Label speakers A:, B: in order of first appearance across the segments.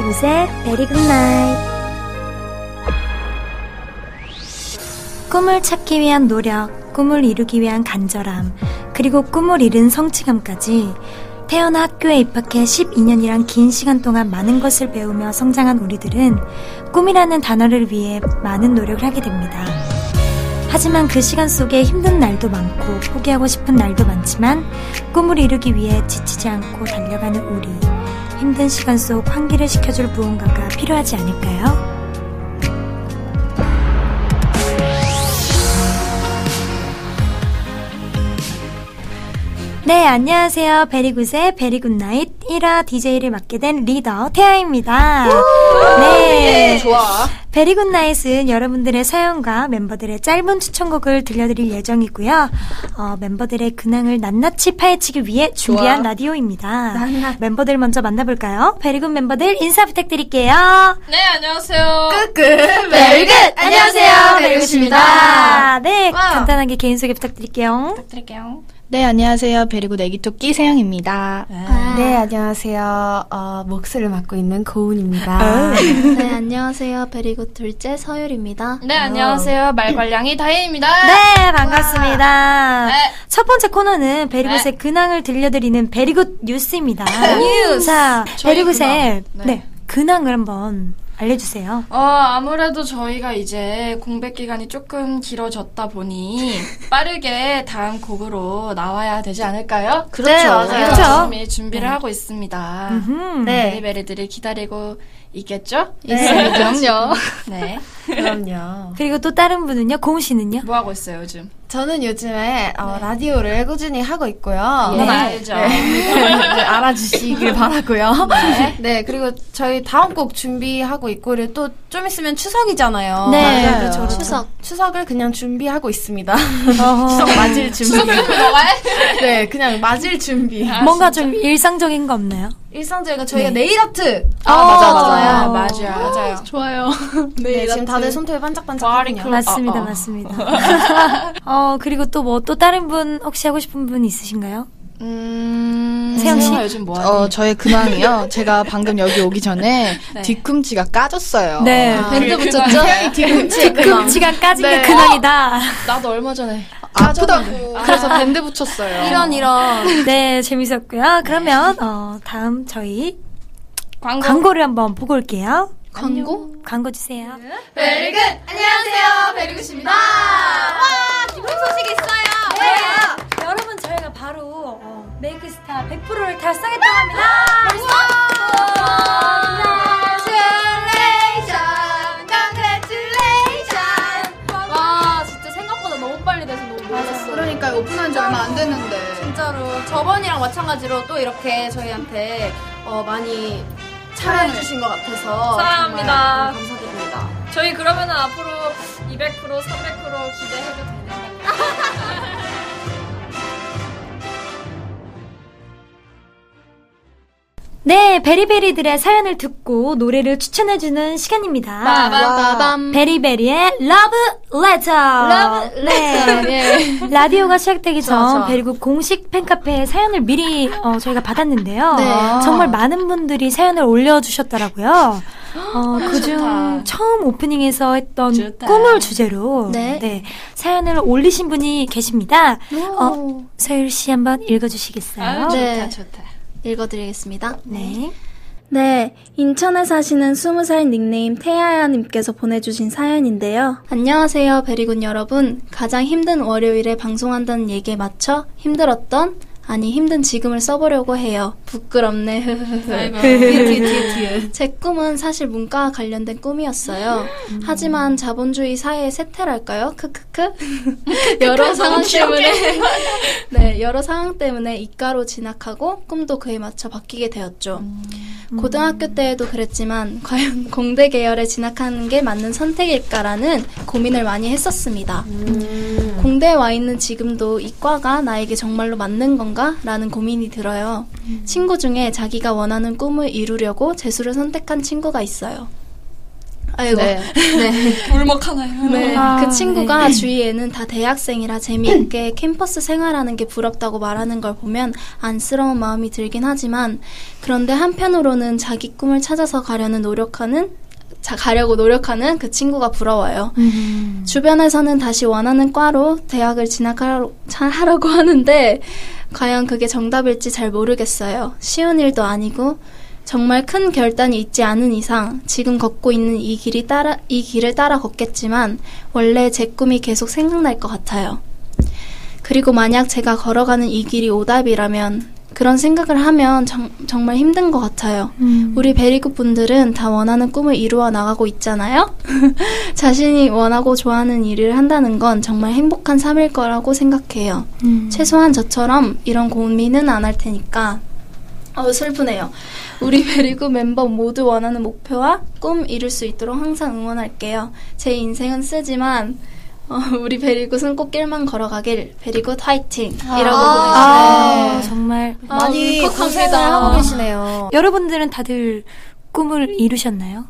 A: 베리굿의 베리 굿나잇 꿈을 찾기 위한 노력, 꿈을 이루기 위한 간절함, 그리고 꿈을 이룬 성취감까지 태어나 학교에 입학해 12년이란 긴 시간 동안 많은 것을 배우며 성장한 우리들은 꿈이라는 단어를 위해 많은 노력을 하게 됩니다. 하지만 그 시간 속에 힘든 날도 많고 포기하고 싶은 날도 많지만 꿈을 이루기 위해 지치지 않고 달려가는 우리. 힘든 시간 속 환기를 시켜줄 무언가가 필요하지 않을까요? 네, 안녕하세요. 베리굿의 베리굿나잇 1화 DJ를 맡게 된 리더 태하입니다. 네.
B: 좋아.
A: 베리굿나잇은 여러분들의 사연과 멤버들의 짧은 추천곡을 들려드릴 예정이고요. 어, 멤버들의 근황을 낱낱이 파헤치기 위해 준비한
B: 좋아.
A: 라디오입니다. 멤버들 먼저 만나볼까요? 베리굿 멤버들 인사 부탁드릴게요.
C: 네, 안녕하세요.
B: 끄끄 베리굿 안녕하세요 베리굿입니다.
A: 아, 네,
C: 와우.
A: 간단하게 개인 소개 부탁드릴게요.
C: 부탁드릴게요.
D: 네, 안녕하세요. 베리굿 애기토끼 세형입니다.
B: 네 안녕하세요 어, 목소리를 맡고 있는 고운입니다
E: 네, 안녕하세요. 베리굿 둘째 서율입니다.
C: 네, 안녕하세요. 말괄량이 다혜입니다.
A: 네, 반갑습니다.
C: 네.
A: 첫 번째 코너는 베리굿의
C: 네.
A: 근황을 들려드리는 베리굿 뉴스입니다.
C: 뉴스.
A: 자, 베리굿의
C: 근황.
A: 네.
C: 네.
A: 근황을 한번 알려주세요.
C: 어, 아무래도 저희가 이제 공백 기간이 조금 길어졌다 보니 빠르게 다음 곡으로 나와야 되지 않을까요?
B: 그렇죠.
C: 네, 맞아요.
A: 그렇죠.
C: 열심히 준비를 하고 있습니다.
A: 음흠.
C: 베리베리들이 기다리고 있겠죠?
E: 네, 그럼요.
C: 네.
B: 그럼요
A: 그리고 또 다른 분은요, 고은 씨는요?
C: 뭐 하고 있어요, 요즘?
B: 저는 요즘에 어, 라디오를 꾸준히 하고 있고요
C: 그건 알죠.
B: 네, 알아주시길 바라고요 네. 그리고 저희 다음 곡 준비하고 있고 그리고 또 좀 있으면 추석이잖아요
A: 네,
B: 맞아요.
A: 그렇죠.
E: 추석.
B: 추석을 그냥 준비하고 있습니다
A: 어허.
B: 추석 맞을 준비 네 그냥 맞을 준비
A: 뭔가 좀 일상적인 거 없나요?
B: 일상적인 저희가 네일 아트
A: 아,
C: 맞아,
A: 맞아요.
C: 맞아요. 맞아요, 맞아요.
D: 좋아요.
B: 네, 지금 다들 손톱이.
C: 머리
A: 맞습니다,
C: 어, 어.
A: 맞습니다. 어, 그리고 또 뭐 또 다른 분 혹시 하고 싶은 분 있으신가요?
C: 음,
A: 세영 씨?
C: 요즘 뭐 하니?
D: 어, 저의 근황이요. 제가 방금 여기 오기 전에
C: 네.
D: 뒤꿈치가 까졌어요.
A: 네.
E: 밴드
C: 그
E: 붙였죠?
B: 뒤꿈치
A: 금치가 까진 게
D: 네.
A: 근황이다.
C: 나도 얼마 전에
D: 아프다고. 그래서 밴드 붙였어요.
B: 이런 이런
A: 네, 재밌었고요. 그러면 어, 다음 저희
C: 광고.
A: 광고를 한번 보고 올게요.
E: 광고?
A: 광고 주세요.
B: 베리굿 안녕하세요 베리굿입니다. 와 기쁜 소식이 있어요.
A: 네. 여러분 저희가 바로 어, 메이크스타 100%를 달성했다고 합니다.
E: 와, 진짜 생각보다 너무 빨리 돼서 너무 놀랐어요.
D: 그러니까 오픈한 지 얼마 안 됐는데.
B: 진짜로 저번이랑 마찬가지로 또 이렇게 저희한테 어, 많이 사랑해주신 것 같아서
C: 사랑합니다.
B: 감사드립니다.
C: 저희 그러면은 앞으로 200% 300% 기대해도 되나요?
A: 네, 베리베리들의 사연을 듣고 노래를 추천해주는 시간입니다.
E: 빠밤.
A: 베리베리의 러브 레터.
E: 러브
A: 네.
E: 예.
A: 라디오가 시작되기 전
B: 좋아, 좋아.
A: 베리굿 공식 팬카페에 사연을 미리 어, 저희가 받았는데요.
E: 네.
A: 정말 많은 분들이 사연을 올려주셨더라고요. 어, 그중. 처음 오프닝에서 했던
C: 좋다.
A: 꿈을 주제로
E: 네.
A: 사연을 올리신 분이 계십니다. 어,
E: 오.
A: 서율 씨 한번 읽어주시겠어요?
C: 아,
E: 네.
C: 좋다, 좋다.
E: 읽어드리겠습니다.
A: 네.
F: 네, 인천에 사시는 20살 닉네임 태야야님께서 보내주신 사연인데요.
E: 안녕하세요, 베리군 여러분. 가장 힘든 월요일에 방송한다는 얘기에 맞춰 힘들었던, 아니 힘든 지금을 써보려고 해요. 부끄럽네.
C: 아이고.
E: 제 꿈은 사실 문과와 관련된 꿈이었어요. 하지만 자본주의 사회의 세태랄까요? 크크크. 여러 상황 때문에 네, 여러 상황 때문에 이과로 진학하고 꿈도 그에 맞춰 바뀌게 되었죠. 고등학교 때에도 그랬지만 과연 공대 계열에 진학하는 게 맞는 선택일까라는 고민을 많이 했었습니다. 공대에 와 있는 지금도 이과가 나에게 정말로 맞는 건가? 라는 고민이 들어요. 친구 중에 자기가 원하는 꿈을 이루려고 재수를 선택한 친구가 있어요. 아이고.
D: 네.
E: 네.
C: 울먹하나요?
E: 네.
A: 아,
E: 그 친구가 주위에는 다 대학생이라 재미있게 캠퍼스 생활하는 게 부럽다고 말하는 걸 보면 안쓰러운 마음이 들긴 하지만 그런데 한편으로는 자기 꿈을 찾아서 가려는 노력하는 자, 가려고 노력하는 그 친구가 부러워요.
A: 음.
E: 주변에서는 다시 원하는 과로 대학을 진학하라고 하라고 하는데 과연 그게 정답일지 잘 모르겠어요. 쉬운 일도 아니고 정말 큰 결단이 있지 않은 이상 지금 걷고 있는 이 길이 따라 이 길을 따라 걷겠지만 원래 제 꿈이 계속 생각날 것 같아요. 그리고 만약 제가 걸어가는 이 길이 오답이라면 그런 생각을 하면 정, 정말 힘든 것 같아요.
A: 음.
E: 우리 베리굿 분들은 다 원하는 꿈을 이루어 나가고 있잖아요? 자신이 원하고 좋아하는 일을 한다는 건 정말 행복한 삶일 거라고 생각해요.
A: 음.
E: 최소한 저처럼 이런 고민은 안 할 테니까. 어, 슬프네요. 우리 베리굿 멤버 모두 원하는 목표와 꿈 이룰 수 있도록 항상 응원할게요. 제 인생은 쓰지만, 어, 우리 베리굿은 꽃길만 걸어가길, 베리굿 화이팅! 이라고
A: 아,
E: 보내주세요.
A: 정말
B: 많이
E: 울컥합니다.
B: 고생을 하고 계시네요.
A: 여러분들은 다들 꿈을 이루셨나요?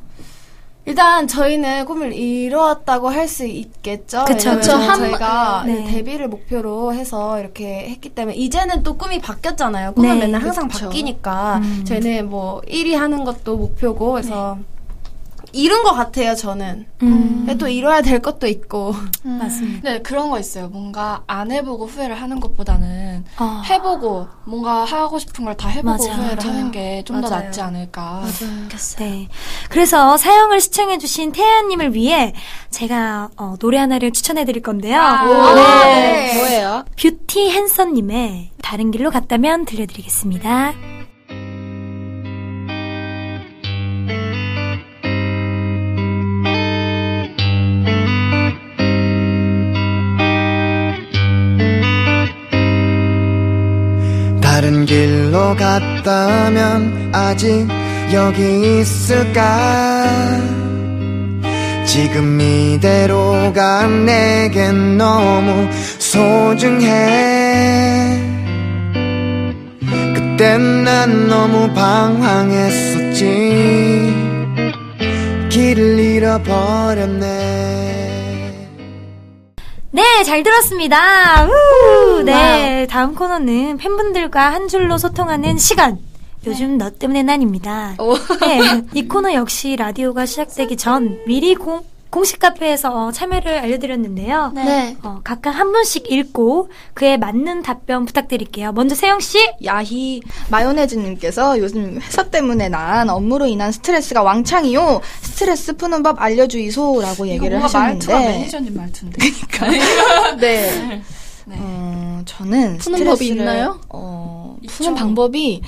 B: 일단 저희는 꿈을 이루었다고 할 수 있겠죠.
A: 그쵸, 그쵸.
E: 한-
B: 저희가
A: 네.
B: 데뷔를 목표로 해서 이렇게 했기 때문에 이제는 또 꿈이 바뀌었잖아요. 꿈은
A: 네,
B: 맨날 항상
D: 그쵸.
B: 바뀌니까
A: 음.
B: 저희는 뭐 1위 하는 것도 목표고 해서 이룬 것 같아요. 저는.
A: 음.
B: 또 이뤄야 될 것도 있고.
A: 맞습니다.
C: 네, 그런 거 있어요. 뭔가 안 해보고 후회를 하는 것보다는
A: 아,
C: 해보고 뭔가 하고 싶은 걸 다 해보고
A: 맞아요.
C: 후회를
B: 맞아요.
C: 하는 게 좀더
B: 맞아요.
C: 낫지 않을까.
A: 네. 그래서 사연을 시청해주신 태연님을 위해 제가 어, 노래 하나를 추천해드릴 건데요.
C: 아,
A: 네.
D: 뭐예요?
A: 뷰티 핸선님의 다른 길로 갔다면 들려드리겠습니다.
G: 길로 갔다면 아직 여기 있을까? 지금 이대로가 내겐 너무 소중해. 그땐 난 너무 방황했었지. 길을 잃어버렸네
A: 네, 잘 들었습니다. 우! 네, 다음 코너는 팬분들과 한 줄로 소통하는 시간. 요즘 너 때문에 난입니다. 네, 이 코너 역시 라디오가 시작되기 전 미리 공, 공식 카페에서 참여를 알려드렸는데요.
E: 네.
A: 어, 각각 한 분씩 읽고 그에 맞는 답변 부탁드릴게요. 먼저 세영 씨.
D: 야희 마요네즈님께서 요즘 회사 때문에 난 업무로 인한 스트레스가 왕창이요. 스트레스 푸는 법 알려주이소라고 얘기를
C: 이거 뭔가 말투가
D: 하셨는데.
C: 매니저님 말투인데.
D: 네.
C: 네.
D: 어, 저는
E: 푸는 법이 있나요?
D: 어,
C: 있죠.
D: 푸는 방법이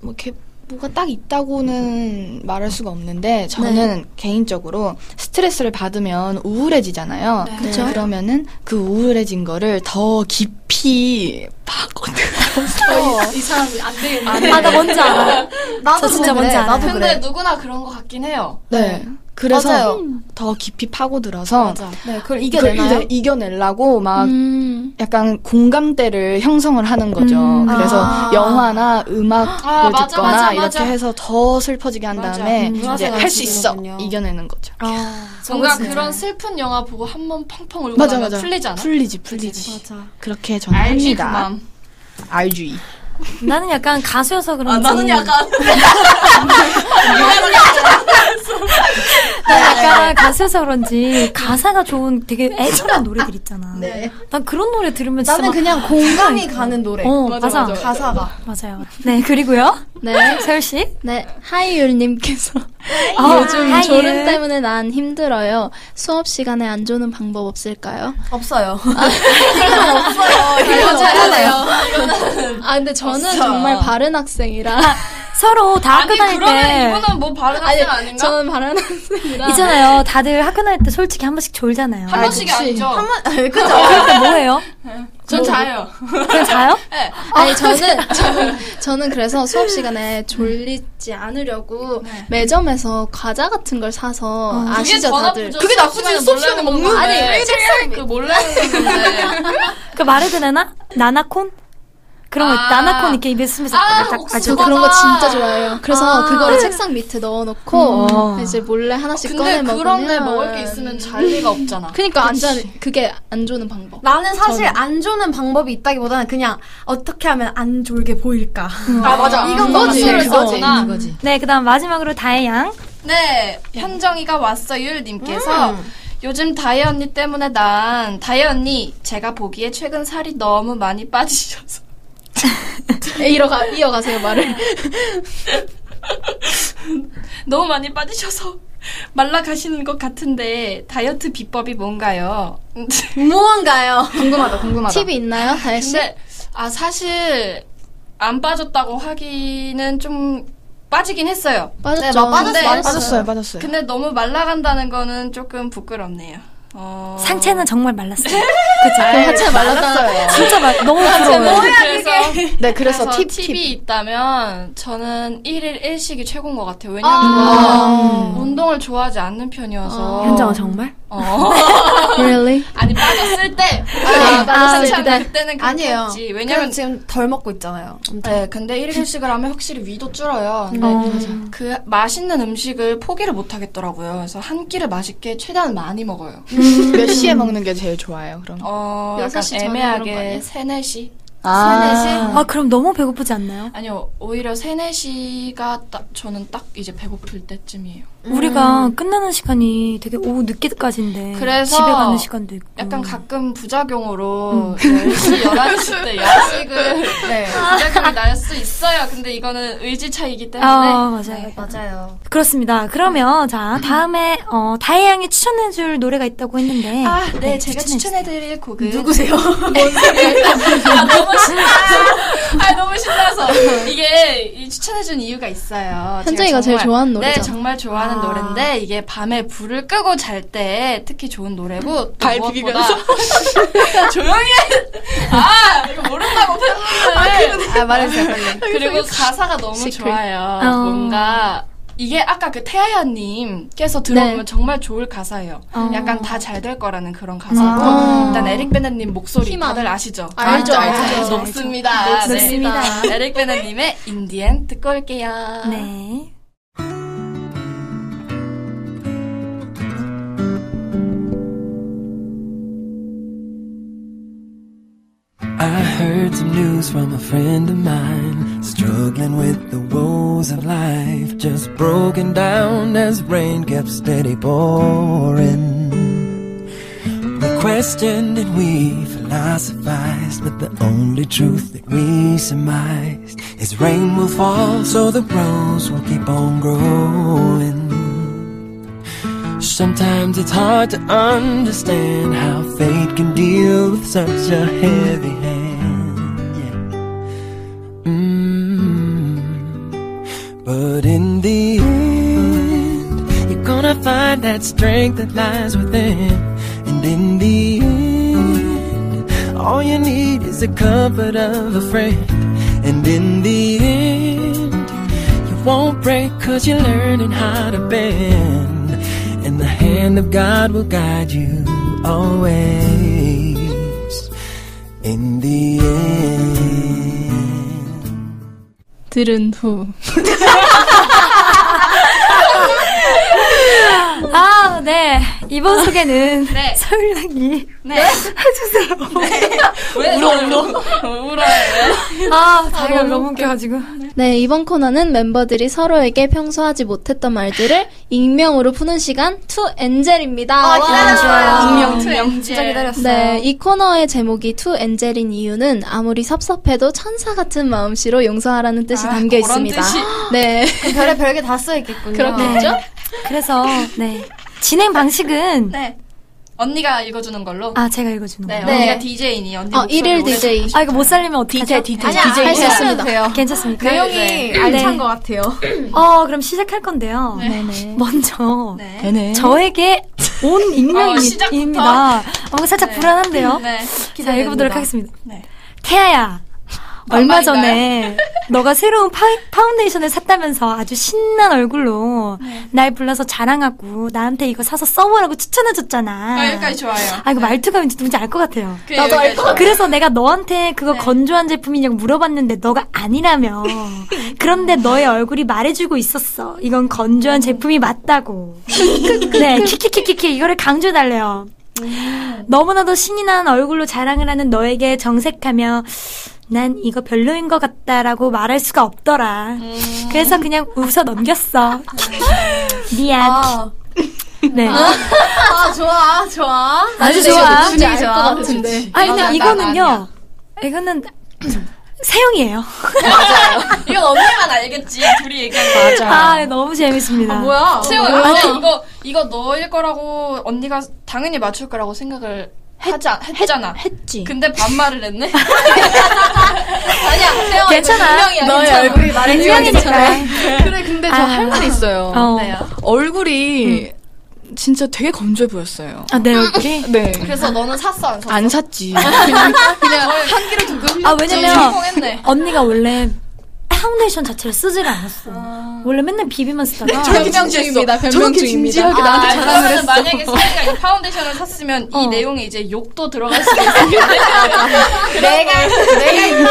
D: 뭐 이렇게 뭐가 딱 있다고는 말할 수가 없는데 저는 개인적으로 스트레스를 받으면 우울해지잖아요.
C: 네.
E: 그쵸.
D: 그러면은 그 우울해진 거를 더 깊이 파고들어서
E: 이 사람 안 되겠네.
A: 아, 나 뭔지 알아.
B: 나도
A: 저 진짜
B: 그래.
A: 뭔지.
B: 나도
C: 근데
B: 그래.
C: 누구나 그런 것 같긴 해요.
D: 네. 그래서
B: 맞아요.
D: 더 깊이 파고들어서
C: 맞아.
B: 네, 그걸 이겨내나요?
D: 이제 이겨내려고 막
E: 음.
D: 약간 공감대를 형성을 하는 거죠.
A: 음.
D: 그래서
B: 아.
D: 영화나 음악을
C: 아, 맞아,
D: 듣거나
C: 맞아,
D: 이렇게
C: 맞아.
D: 해서 더 슬퍼지게 한
C: 맞아.
D: 다음에
B: 음,
D: 이제 할 수 있어. 이겨내는 거죠.
A: 아,
C: 뭔가. 그런 슬픈 영화 보고 한 번 펑펑 울고
D: 맞아
C: 나면
D: 맞아.
C: 풀리지 않아?
D: 풀리지 풀리지.
B: 맞아.
D: 그렇게 저는
C: 알지 그
D: 합니다.
C: 맘.
D: 알지.
A: 나는 약간 가수여서 그런지.
C: 나는 약간
A: 난 약간 가수여서 그런지 가사가 좋은 되게 애절한 노래들 있잖아.
D: 네.
A: 난 그런 노래 들으면 진짜
B: 나는
A: 막-
B: 그냥 공감이 가는 노래.
A: 어,
C: 맞아,
A: 맞아.
C: 맞아.
B: 가사가.
A: 맞아요. 네, 그리고요.
E: 네.
A: 세열 씨.
E: 네, 하이율님께서
A: 아,
E: 요즘
A: 하이율.
E: 졸음 때문에 난 힘들어요. 수업 시간에 안 조는 방법 없을까요?
B: 없어요.
C: 이거 잘하네요.
E: 아, 근데 저는
C: 없어.
E: 정말 바른 학생이라.
A: 서로 다 학교
C: 아니
A: 다닐
C: 그러면
A: 때
C: 이분은 뭐 바른
E: 아니,
C: 학생 아닌가?
E: 저는 바른 학생이라.
A: 있잖아요. 다들 학교 다닐 때 솔직히 한 번씩 졸잖아요.
C: 한 번씩이 아니죠.
B: 한 번, 아니, 그죠?
A: 그럴 때 뭐해요?
C: 전 자요.
A: 그냥 자요?
C: 네.
E: 아니 저는 저는 저는 그래서 수업 시간에 졸리지 않으려고 매점에서 과자 같은 걸 사서 아시죠
C: 더
E: 다들.
B: 그게 나쁘지, 수업 시간에 먹는 거.
C: 아니 책상 그 몰래 먹는.
A: 그 말해도 되나? 나나콘? 그런 거
C: 아.
A: 나나콘 이렇게 입에 쓰면서
C: 아, 옥수수
A: 아주
E: 저 그런 거 진짜 좋아해요. 그래서
A: 아.
E: 그거를 책상 밑에 넣어놓고
A: 음.
E: 이제 몰래 하나씩
C: 근데
E: 꺼내 먹으면
C: 그런 데 먹을 게 있으면 잘 리가 없잖아.
E: 그러니까 안 좋아 그게 안 좋은 방법.
B: 나는 사실 안 좋는 방법이 있다기보다는 그냥 어떻게 하면 안 졸게 보일까.
C: 아 맞아.
B: 이건
C: 그거지.
B: 거지.
C: 그거구나.
D: 그거지.
A: 네 그다음 마지막으로 다혜 양
C: 네, 현정이가 왔어요 님께서 요즘 다혜 언니 때문에 난 다혜 언니 제가 보기에 최근 살이 너무 많이 빠지셔서
E: 이어가 이어가세요 말을.
C: 너무 많이 빠지셔서 말라가시는 것 같은데 다이어트 비법이 뭔가요?
B: 무언가요?
D: 궁금하다, 궁금하다.
E: 팁이 있나요, 다혜 씨?
C: 근데 아 사실 안 빠졌다고 하기는 좀 빠지긴 했어요.
E: 빠졌죠.
B: 네, 막 빠졌어요.
D: 빠졌어요, 빠졌어요.
C: 근데 너무 말라간다는 거는 조금 부끄럽네요. 어...
A: 상체는 정말 말랐어요. 그쵸?
E: 그 하체 말랐어요.
A: 진짜 말, 너무 부러워요.
C: 그래서
D: 네, 그래서, 팁,
C: 팁이
D: 팁.
C: 있다면 저는 1일 1식이 최고인 것 같아요. 왜냐면
D: 아.
C: 운동을 좋아하지 않는 편이어서.
H: 현정아 정말?
C: 어.
E: really?
C: 아니 빠졌을 때.
E: 아, 빠졌을
C: 아,
E: 때.
C: 그때는
B: 아니에요. 왜냐면 지금 덜 먹고 있잖아요.
C: 네, 근데 1일 1식을 하면 확실히 위도 줄어요. 근데
A: 어.
C: 그 맛있는 음식을 포기를 못 하겠더라고요. 그래서 한 끼를 맛있게 최대한 많이 먹어요.
D: 몇 시에 먹는 게 제일 좋아요, 그럼?
C: 어, 약간 애매하게
E: 아니에요?
C: 3, 4시?
D: 아.
A: 아 그럼 너무 배고프지 않나요?
C: 아니요, 오히려 3, 4시가 딱, 저는 딱 이제 배고플 때쯤이에요.
A: 우리가 끝나는 시간이 되게 오후 늦게까지인데
C: 그래서
A: 집에 가는 시간도 있고
C: 약간 가끔 부작용으로 10시, 11시 때 야식을 네, 부작용이 날 수 있어요. 근데 이거는 의지 차이기 때문에
A: 아 맞아요.
C: 네.
B: 맞아요.
A: 그렇습니다. 그러면 자 다음에 어, 다혜 양이 추천해줄 노래가 있다고 했는데
C: 아, 네, 제가
A: 추천해주세요.
C: 추천해드릴 곡은 누구세요? 아, 너무 신나서. 아, 너무 신나서. 이게 이 추천해준 이유가 있어요.
E: 현정이가
C: 제가
E: 제일 좋아하는 노래죠.
C: 네, 정말 좋아하는 노래인데 이게 밤에 불을 끄고 잘 때 특히 좋은 노래고
D: 또발 비비면서?
C: 조용히 해. 아, 이거 모른다고 팬분들.
B: 아, 말해주세요, 빨리.
C: 그리고 가사가 너무
E: 시크릿.
C: 좋아요.
A: 어.
C: 뭔가 이게 아까 그 태아야님께서 들어보면
E: 네.
C: 정말 좋을 가사예요.
A: 어.
C: 약간 다 잘 될 거라는 그런 가사고
A: 어.
C: 일단 에릭 베넷님 목소리
E: 희망.
C: 다들 아시죠?
E: 알죠,
C: 아,
E: 알죠.
C: 높습니다.
A: 높습니다.
C: 네. 에릭 베넷님의 인디엔 듣고 올게요.
A: 네.
G: Heard some news from a friend of mine, struggling with the woes of life, just broken down as rain kept steady pouring. We questioned and we philosophized, but the only truth that we surmised is rain will fall, so the rose will keep on growing. Sometimes it's hard to understand how fate can deal with such a heavy hand. that strength that lies within. And in the end, all you need is the comfort of a friend. And in the end, you won't break cause you're learning how to bend. And the hand of God will guide you always. In the end.
E: 들은 후.
A: 이번 소개는
C: 네.
A: 서율양이
C: 네. 해주세요. 왜 울어, 울어. 울어요, 왜?
A: 아, 다혜가 너무 웃겨가지고.
E: 네, 이번 코너는 멤버들이 서로에게 평소 하지 못했던 말들을 익명으로 푸는 시간 To Angel입니다.
B: 아, 기다렸어요.
C: 익명,
B: 진짜
C: 익명.
B: 기다렸어요.
E: 네, 이 코너의 제목이 To Angel인 이유는 아무리 섭섭해도 천사 같은 마음씨로 용서하라는 뜻이
C: 아,
E: 담겨 있습니다.
C: 뜻이.
E: 네,
B: 별의 별게 다 써있겠군요.
E: 그렇겠죠?
A: 그래서, 네. 진행 방식은,
C: 네. 언니가 읽어주는 걸로.
A: 아, 제가 읽어주는
C: 네,
A: 거예요.
C: 언니가 DJ니 언니
E: 어, 일일 DJ.
A: 아, 이거 못 살리면 어떡하죠?
B: 아니야,
E: 할수 있습니다.
B: 돼요.
A: 괜찮습니까?
B: 내용이
C: 네.
B: 알찬
A: 네.
B: 것 같아요.
A: 어, 그럼 시작할 건데요.
E: 네네.
A: 먼저,
C: 네.
D: 되네.
A: 저에게 온
C: 어,
A: 익명입니다.
C: 시작부터.
A: 어, 살짝 불안한데요.
C: 네.
A: 자, 읽어보도록
B: 기대됩니다.
A: 하겠습니다.
C: 네.
A: 태아야, 얼마 전에 너가 새로운 파, 파운데이션을 샀다면서 아주 신난 얼굴로 날 불러서 자랑하고 나한테 이거 사서 써보라고 추천해줬잖아.
C: 아, 여기까지 좋아요.
A: 아, 이거 말투가 왠지 누군지 알 것 같아요.
C: 그 나도 알 것 같아.
A: 그래서 내가 너한테 그거 건조한 제품이냐고 물어봤는데 너가 아니라며. 그런데 너의 얼굴이 말해주고 있었어. 이건 건조한 제품이 맞다고. 네, 키키키키키 이거를 강조해달래요. 너무나도 신이 난 얼굴로 자랑을 하는 너에게 정색하며 난 이거 별로인 것 같다라고 말할 수가 없더라. 그래서 그냥 웃어 넘겼어. 미안.
B: 아,
A: 네.
B: 아, 좋아, 좋아.
A: 아주 좋아.
B: 분위기 좋아. 같은데.
A: 아니, 근데
C: 난
A: 이거는요.
C: 아니야.
A: 이거는 세영이에요.
C: 이건 언니만 알겠지. 둘이 얘기하는 거.
A: 아, 네, 너무 재밌습니다.
B: 뭐야?
C: 세호, 아니, 이거, 이거 너일 거라고 언니가 당연히 맞출 거라고 생각을 않- 했잖아.
D: 했지.
C: 근데 반말을 했네? 아니야, 세호
A: 괜찮아.
B: 너의. 얼굴이 말해주고
A: 인정이니까.
D: 그래, 근데 저
A: 아.
D: 할 말이 있어요.
A: 어.
D: 얼굴이 진짜 되게 건조해 보였어요.
A: 아, 내 얼굴이?
D: 네.
C: 그래서 너는 샀어, 안 샀어?
D: 안 샀지. 그냥, 그냥 한 끼를 두고.
A: 아, 왜냐면. 언니가 원래 파운데이션 자체를 쓰지를 않았어. 원래 맨날 비비만 쓰다가.
D: 변명 중입니다. 변명 중입니다.
C: 아,
D: 나한테 자랑을 했어.
C: 만약에 세희가 이 파운데이션을 샀으면 이
A: 어.
C: 내용에 이제 욕도 들어갈 수도 있겠는데.
B: 내가, 내가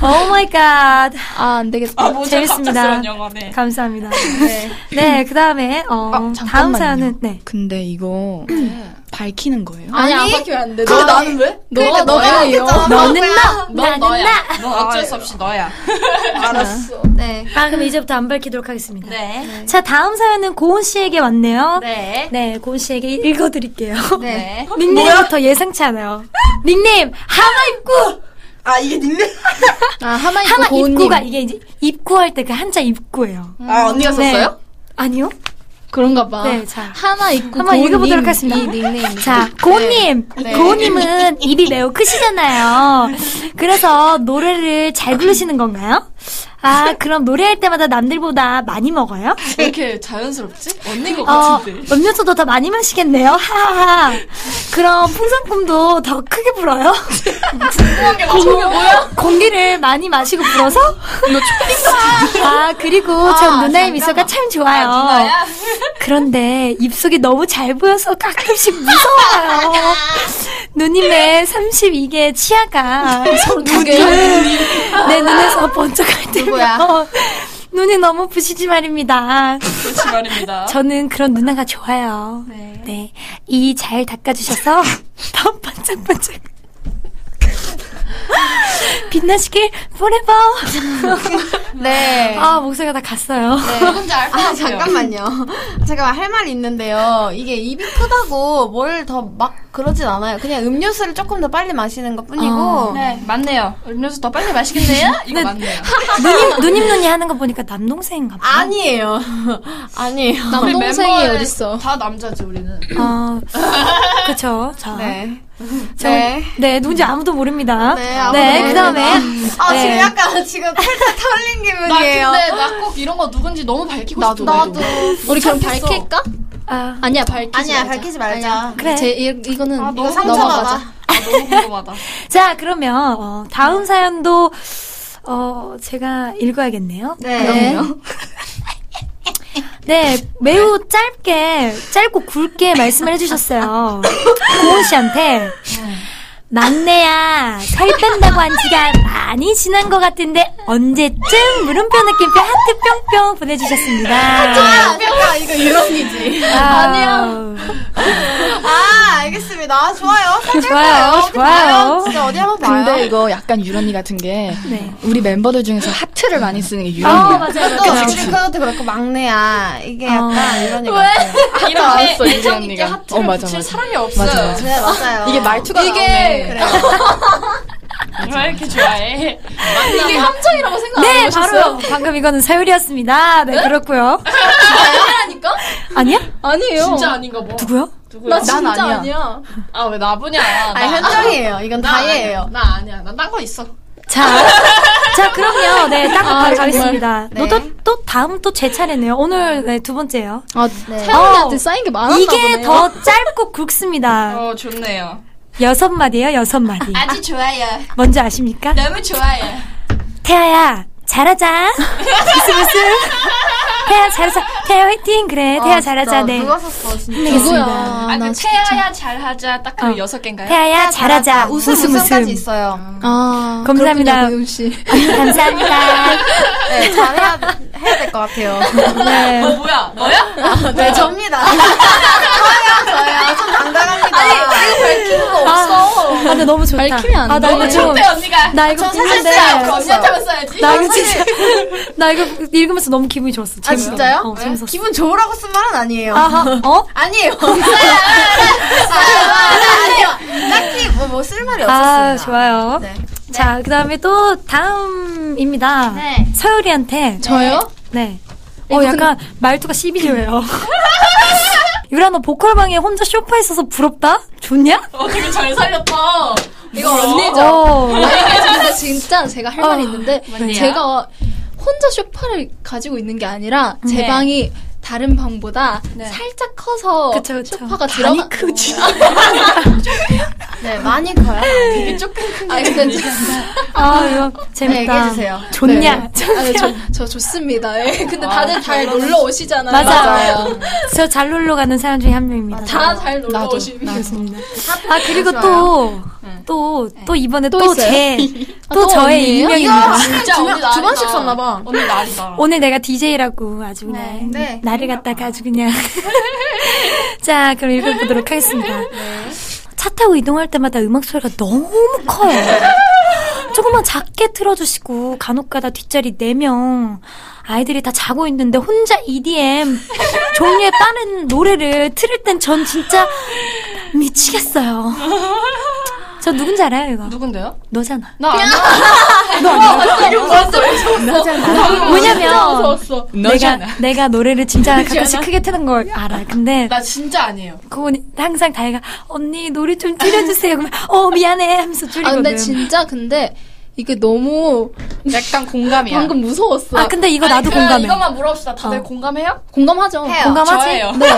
A: Oh my god.
E: 아, 안 되겠다.
C: 아?
A: 재밌습니다.
C: 갑작스러운 영화 네.
A: 감사합니다. 네, 그 다음에, 어, 다음
D: 잠깐만요.
A: 사연은, 네.
D: 근데 이거 밝히는 거예요?
E: 아니, 안 밝히면 안 돼.
B: 근데 나는 왜?
E: 너가 너예요.
A: 너는 나!
C: 넌
A: 나는
C: 너야.
A: 나!
C: 넌 어쩔 수 없이 너야.
B: 알았어. 네.
A: 아, 그럼 이제부터 안 밝히도록 하겠습니다.
C: 네.
A: 자, 다음 사연은 고은 씨에게 왔네요.
C: 네.
A: 네, 고은 씨에게 읽어드릴게요.
C: 네.
A: 닉네임부터 예상치 않아요. 닉네임, 하마 입구!
B: 아, 이게 닉네임?
E: 아, 하마 입고
A: 하마
E: 고은님.
A: 입구가 이게 이제 입구할 때 그 한자 입구예요.
B: 아, 언니가
A: 네.
B: 썼어요?
A: 아니요?
E: 그런가 봐.
A: 네, 자.
E: 하마 입고
A: 한번 읽어보도록 하겠습니다.
E: 이 닉네임.
A: 자, 고은님. 고은님은 입이 매우 크시잖아요. 그래서 노래를 잘 부르시는 건가요? 아, 그럼 노래할 때마다 남들보다 많이 먹어요?
C: 왜 이렇게 자연스럽지? 언닌 것
A: 어,
C: 같은데.
A: 음료수도 더 많이 마시겠네요. 하하하. 그럼 풍선꿈도 더 크게 불어요?
C: 궁금한 게 뭐야?
A: 공기를 많이 마시고 불어서? 아, 그리고 전 누나의 미소가 참 좋아요.
C: 누나야?
A: 그런데 입속이 너무 잘 보여서 가끔씩 무서워요. 누님의 32개 치아가 내 눈에서 번쩍할 때면 눈이 너무 부시지 말입니다.
C: 그렇지 말입니다.
A: 저는 그런 누나가 좋아요. 네. 이잘 닦아주셔서 더 반짝반짝. 빛나시길 forever.
B: 네.
A: 아, 목소리가 다 갔어요.
C: 혼자 알것
B: 아,
C: 같아요.
B: 잠깐만요. 제가 할 말이 있는데요. 이게 입이 크다고 뭘 더 막 그러진 않아요. 그냥 음료수를 조금 더 빨리 마시는 것 뿐이고.
A: 어.
C: 네, 맞네요. 음료수 더 빨리 마시겠네요? 이거
A: 네.
C: 맞네요.
A: 누님, 누님 눈이 하는 거 보니까 남동생인가 봐요.
B: 아니에요. 아니에요.
E: 남동생이 어딨어?
C: 다 남자지, 우리는.
A: 아, 그쵸. 자.
B: 네.
A: 저-
B: 네.
A: 네, 누군지 아무도 모릅니다.
B: 네, 아무도
A: 그 다음에.
B: 아,
A: 네.
B: 지금 약간 지금 탈탈 털린
C: 나
B: 기분이에요.
C: 근데 나 꼭 이런 거 누군지 너무 밝히고
B: 나도,
C: 싶은데.
B: 나도.
E: 우리 그럼. 밝힐까?
A: 아,
E: 아니야, 밝히지
B: 아니야,
E: 말자.
B: 밝히지 말자.
A: 그래.
E: 제, 이, 이거는
C: 아, 너무
B: 상처받아.
C: 아, 너무 궁금하다.
A: 자, 그러면, 어, 다음 사연도, 어, 제가 읽어야겠네요.
B: 네.
A: 네, 매우 짧게, 짧고 굵게 말씀을 해주셨어요. 고은 씨한테. 막내야, 살 뺀다고 한 지가 많이 지난 것 같은데, 언제쯤 물음표 느낌표 하트 뿅뿅 보내주셨습니다.
B: 아, 잠깐, 이거 유언이지.
A: 아니요.
B: 아, 알겠습니다. 아, 좋아요. 살
A: 좋아요, 좋아요.
B: 진짜 어디 한번 봐요.
D: 근데 이거 약간 유런이 같은 게
A: 네.
D: 우리 멤버들 중에서 하트를 많이 쓰는 게
A: 어,
D: 유런이야.
A: 맞아요.
B: 또 우리 그것도 그렇고 막내야. 이게 약간
A: 어.
B: 이런 얘기 같아요.
C: 이렇게
D: 알았어,
C: 있게
D: 언니가. 어, 맞아, 맞아.
C: 사람이 없어요.
D: 맞아, 맞아.
B: 네, 맞아요.
D: 이게 말투가
C: 이게
D: 나오네.
B: 그래요.
C: 왜 이렇게 좋아해?
E: 이게 함정이라고 생각 안
A: 네? 바로 방금 이거는 서율이었습니다. 네, 그렇고요.
E: 아니라니까?
A: 아니야?
E: 아니에요.
C: 진짜 아닌가 봐.
A: 누구요?
C: 누구야?
E: 나 진짜
D: 아니야.
E: 아니야.
C: 아, 왜 나부냐?
B: 아니, 현정이에요. 이건 다예예요.
C: 아니야. 나 아니야. 나딴거 있어.
A: 자, 자 그럼요. 네, 딱
E: 아.
A: 가겠습니다.
B: 네.
A: 너도 또 다음 또 제 차례네요. 오늘 네, 두 번째요.
E: 아,
B: 네.
E: 사연이한테
A: 어,
E: 쌓인 게 많았나
A: 이게
E: 보네요.
A: 더 짧고 굵습니다.
C: 어, 좋네요.
A: 여섯 마디예요, 여섯 마디.
C: 아주 좋아요.
A: 뭔지 아십니까?
C: 너무 좋아요.
A: 태아야, 잘하자. 무슨 무슨. 태아 잘하자. 태아 화이팅. 그래, 태아 잘하자. 네.
B: 누가 썼어 진짜.
A: 힘내겠습니다.
C: 아, 그 태아야 잘하자 딱그
A: 어.
C: 여섯 개인가요?
A: 태아야 잘하자.
B: 웃음
A: 웃음
B: 웃음까지
A: 웃음.
B: 있어요.
E: 아,
A: 감사합니다.
E: 그렇군요, 고용 씨.
A: 감사합니다.
B: 네, 잘해야 해야 될 것 같아요.
A: 네.
C: 어, 뭐야? 너야?
B: 네, 접니다. 저요, 저요. 좀 당당합니다. 아니, 이거 밝히는 거
A: 아, 아, 근데 너무 좋다.
E: 밝히면 안
A: 아, 나
E: 돼.
A: 이거 좀.
C: 좋대 언니가.
A: 나 이거
B: 사실. 써요.
C: 언니한테만 써야지.
A: 나 이거 진짜. 나 이거 읽으면서 너무 기분이 좋았어.
B: 아,
A: 재밌어.
B: 진짜요?
A: 어, 재밌었어.
B: 기분 좋으라고 쓴 말은 아니에요.
A: 아하, 어?
B: 아니에요. 아니요. 딱히 뭐, 뭐 쓸 말이 없었습니다.
A: 아, 좋아요.
B: 네.
A: 자, 그 다음에 또 다음입니다.
C: 네.
A: 서율이한테.
C: 저요?
A: 네. 어, 약간 말투가 12조예요. 유라, 너 보컬방에 혼자 쇼파 있어서 부럽다? 좋냐?
C: 어, 되게 잘 살렸다. 이거
A: 언니죠?
E: 아니, 근데 진짜 제가 할 말이
A: 어.
E: 있는데? 제가 혼자 쇼파를 가지고 있는 게 아니라 제
C: 네.
E: 방이 다른 방보다
C: 네.
E: 살짝 커서
A: 그쵸, 그쵸.
E: 쇼파가 들어가
A: 크지.
B: 네, 많이 커요.
C: 되게 조금 큰
E: 아니 근데
A: 아, 이거
B: 네,
A: 재밌다.
B: 얘기해 주세요.
A: 좋냐?
E: 네. 아니, 저, 저 좋습니다. 예. 근데 다들 잘
C: 별로
E: 놀러 오시잖아요.
A: 맞아 요. 저 잘 놀러 가는 사람 중에 한 명입니다.
E: 다 잘 놀러
A: 나도,
E: 오십니다.
A: 아, 그리고 또, 또, 또 이번에
E: 또
A: 또? 제,
E: 아, 또또
A: 저의? 익명입니다.
C: 진짜
B: 두. 두 번씩 썼나봐.
C: 언니 날이다.
A: 오늘 내가 DJ라고 아주 그냥
B: 네.
A: 나를 갖다가 아주 그냥. 자 그럼 읽어보도록 하겠습니다. 차 타고 이동할 때마다 음악 소리가 너무 커요. 조금만 작게 틀어주시고 간혹가다 뒷자리 4명 아이들이 다 자고 있는데 혼자 EDM 종류의 빠른 노래를 틀을 땐 전 진짜 미치겠어요 저 누군지 알아요 이거
C: 누군데요?
A: 너잖아
C: 나 아니야.
A: 왜냐면 내가 내가 노래를 진짜 가끔씩 크게 트는 걸 알아. 근데
C: 나 진짜 아니에요.
A: 그건 항상 다이가 언니 노래 좀 줄여주세요. 그러면 어 미안해 하면서
E: 아
A: 줄이거든.
E: 근데 진짜 근데 이게 너무
C: 약간 공감이야.
E: 방금 무서웠어.
A: 아 근데 이거
C: 아니,
A: 나도
C: 그
A: 공감해.
C: 이것만 물어봅시다. 다들
A: 어.
C: 공감해요?
E: 공감하죠.
B: 해요.
A: 공감하지?
C: 저예요.
E: 네.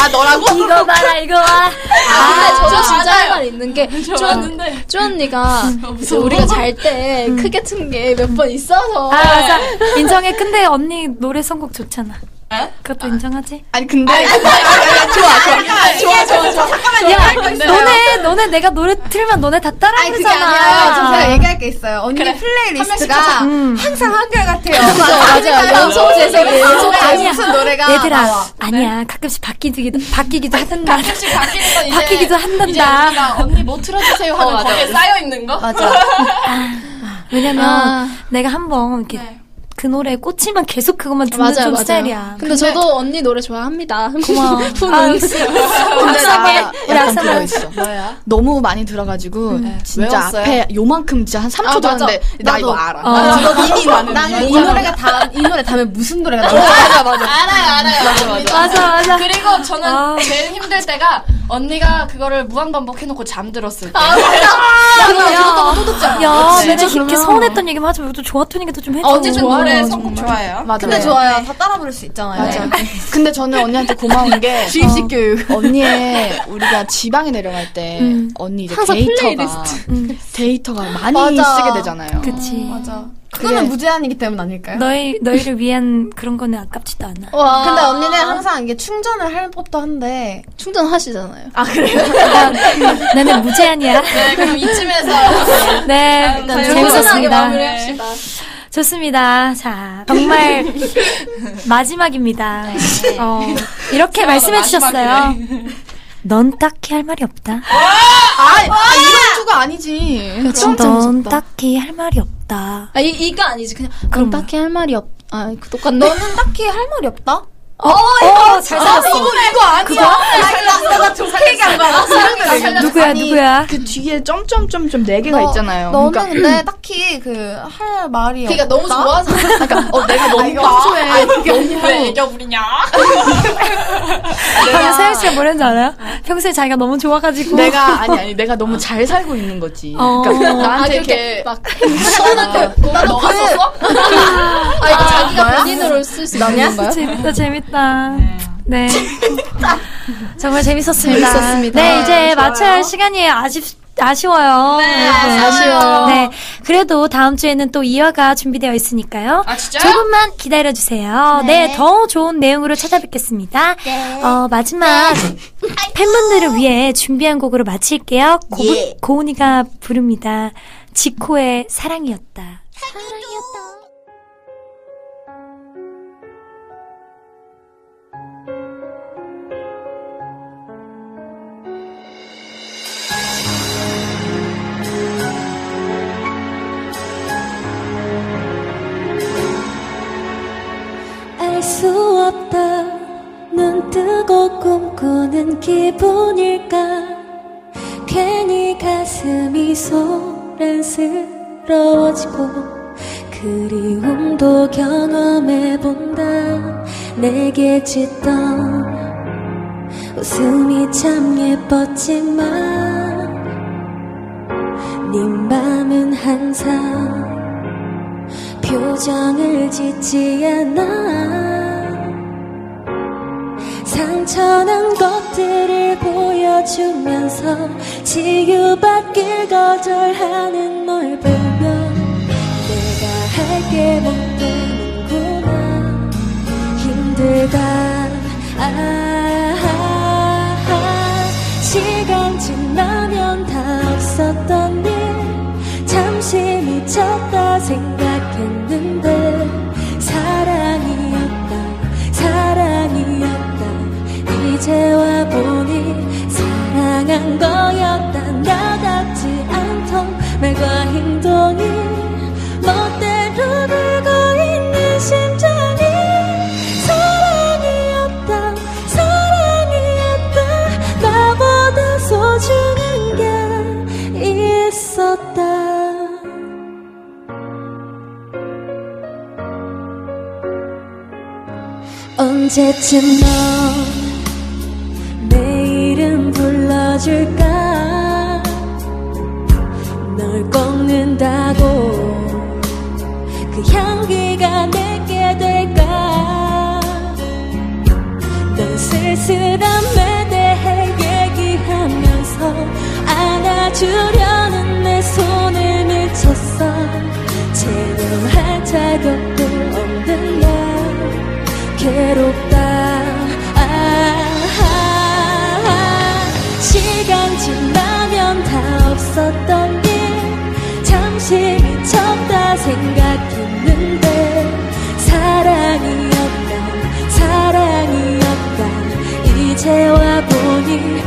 B: 아, 너라고?
A: 이거 봐라 이거 봐.
E: 아, 근데 저도
C: 저
E: 진짜. 할 말 있는 게
C: 좋았는데.
E: 쭈 언니가
C: 무서워.
E: 우리가 잘 때 크게 튼 게 몇 번 있어서
A: 아 맞아 인정해. 근데 언니 노래 선곡 좋잖아.
C: 에?
A: 그것도 인정하지?
E: 아니 근데
C: 좋아, 좋아, 좋아.
A: 야 너네 너네 내가 노래 틀면 너네 다 따라
B: 아니, 그게 아니라 좀. 제가 얘기할 게 있어요. 언니
C: 그래.
B: 플레이리스트가
A: 음.
B: 항상 한결 같아요.
E: 맞아요. 연속 재생이 연속
B: 아니. 무슨 노래가
A: 얘들아. 아니야 가끔씩 바뀌기도 바뀌기도 하단다.
C: 가끔씩 바뀌는 건 이제
A: 바뀌기도 한단다.
C: 우리가 언니 뭐 틀어주세요 하는
E: 어,
C: 거기에. 쌓여 있는 거.
B: 맞아.
A: 왜냐면
E: 아.
A: 내가 한번 이렇게
C: 네.
A: 그 노래에 꽂히면 계속 그것만 듣는
E: 맞아요,
A: 좀
E: 맞아요.
A: 스타일이야.
E: 근데, 저도 언니 노래 좋아합니다.
A: 고마워.
E: 푸는.
A: 아,
D: 근데 나 약간 그거 있어.
C: 뭐야?
D: 너무 많이 들어가지고 진짜
C: 외웠어요?
D: 앞에 요만큼 진짜 한 3초
C: 아, 맞아.
D: 들었는데 나. 이거 알아.
A: 어.
D: 나 이거 이미 나는
B: 이 노래가 다, 이 노래 다음에 무슨 노래가 나올지
D: 맞아 맞아.
C: 알아요, 알아요. 맞아, 맞아.
A: 맞아 맞아.
C: 그리고 저는
A: 아.
C: 제일 힘들 때가 언니가 그거를 무한 반복 해놓고 잠들었을 때.
A: 야, 야,
C: 네.
A: 내가
C: 진짜
A: 이렇게 서운했던 얘기만 하지 말고 또 좋았던 얘기도 좀 해줘.
C: 어쨌든 노래
A: 어,
C: 선곡 좋아해요.
D: 맞아.
B: 근데 좋아요. 다 따라 부를 수 있잖아요.
D: 맞아. 근데 저는 언니한테 고마운 게
B: 주입식 교육.
D: 언니의 우리가 지방에 내려갈 때
A: 음.
D: 언니 이제 데이터가
E: 플레이리스트.
A: 음,
D: 데이터가 많이
B: 맞아.
D: 쓰게 되잖아요.
A: 그치.
B: 맞아. 그거는 무제한이기 때문 아닐까요?
A: 너희 너희를 위한 그런 거는 아깝지도 않아.
E: 와.
B: 근데 언니는 항상 이게 충전을 할 법도 한데.
E: 충전하시잖아요.
B: 아, 그래요?
A: 나는 무제한이야.
C: 네, 그럼 이쯤에서
A: 네,
C: 자,
A: 재밌었습니다.
E: 마무리합시다.
A: 좋습니다. 자, 정말 마지막입니다. 어, 이렇게 말씀해 주셨어요. 넌 딱히 할 말이 없다.
D: 아, 아 이런 주가 아니지.
A: 넌 딱히 할 말이 없다.
E: 아, 이, 이거 아니지. 그냥,
A: 그럼
E: 딱히 할 말이 없, 아, 그 똑같네.
B: 너는 딱히 할 말이 없다?
A: 어, 어, 잘 살았어.
B: 이거 아니야. 나가 좀 얘기한 거야.
A: 누구야,
D: 아니,
A: 누구야?
D: 그 뒤에 점점점점 네 개가
B: 너-
D: 있잖아요.
B: 너는
D: 그러니까
B: 근데 딱히 그 할 말이
E: 그러니까
B: 없다.
E: 너무 좋아서.
D: 그러니까 어 내가 너무 평소에 너무
C: 왜 애교 부리냐?
A: 방금 세영 씨가 뭐랬는지 알아요? 평소에 자기가 너무 좋아가지고.
D: 내가 아니 아니 내가 너무 잘 살고 있는 거지.
A: 어.
D: 그러니까
E: 아,
D: 나한테 이렇게
E: 막,
C: 너, 너가 썼어?
E: 아, 이거 자기가 본인으로 쓸 수 있는 건가요?
A: 재밌다, 재밌다. 네. 정말 재밌었습니다.
D: 재밌었습니다.
A: 네, 이제 마쳐야 할 시간이에요. 아쉽, 아쉬워요.
C: 네,
D: 아쉬워요.
A: 네. 그래도 다음 주에는 또 2화가 준비되어 있으니까요.
C: 아, 진짜요?
A: 조금만 기다려 주세요. 네. 더 좋은 내용으로 찾아뵙겠습니다. 어, 마지막 팬분들을 위해 준비한 곡으로 마칠게요. 고, 고은이가 부릅니다. 지코의 사랑이었다.
F: 알 눈 뜨고 꿈꾸는 기분일까? 괜히 가슴이 소란스러워지고 그리움도 경험해본다. 내게 짓던 웃음이 참 예뻤지만 네 맘은 항상 표정을 짓지 않아 상처난 것들을 보여주면서 치유받길 거절하는 널 보면 내가 할게 못 되는구나. 힘들다. 아, 시간 지나면 다 없었던 일 잠시 미쳤다 생각했는데 사랑이었다 사랑이었다 이제 와 보니 사랑한 거였다 나답지 않던 말과 행동이 멋대로 돌고 있는 심장이 사랑이었다 사랑이었다 나보다 소중한 게 있었다. 언제쯤 넌 꺾는다고 그 향기가 내게 될까? 넌 쓸쓸함에 대해 얘기하면서 안아주려는 내 손을 밀쳤어. 채널할 자격도 없는 날 괴롭다. 시간 지나면 다 없었던 생각했는데 사랑이었다 사랑이었다. 이제 와 보니